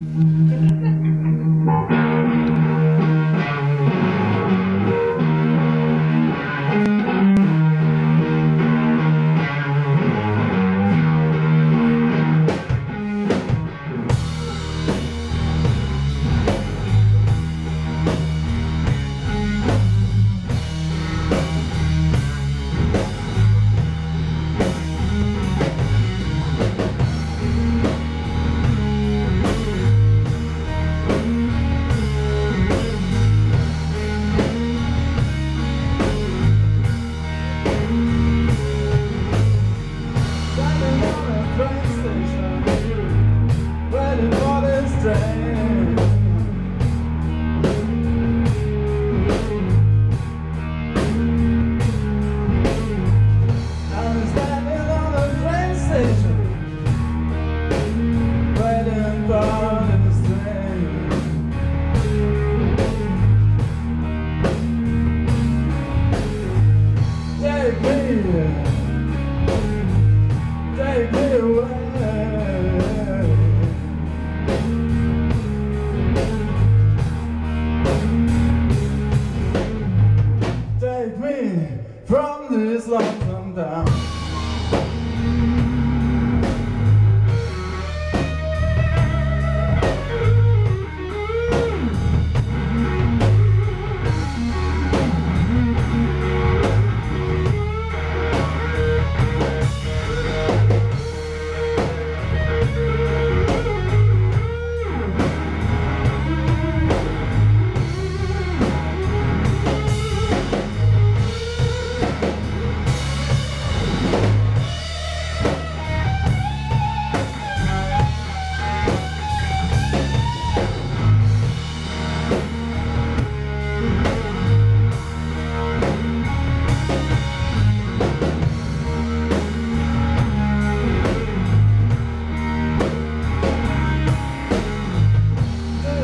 Standing